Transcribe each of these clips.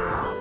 Bye.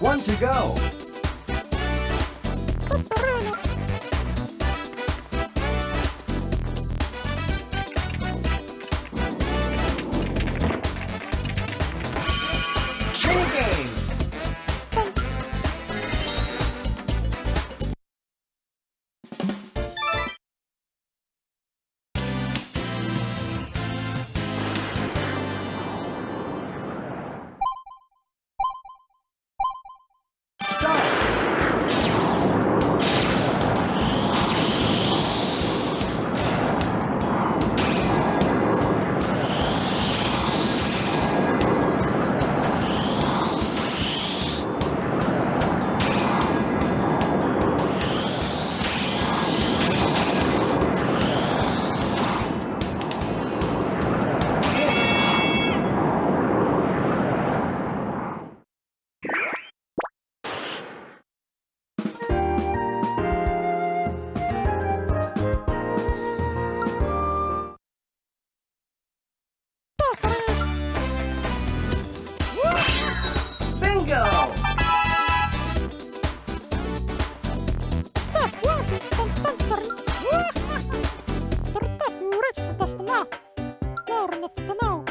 One to go. Trinity. Пърта ми уречната стена, горната стена,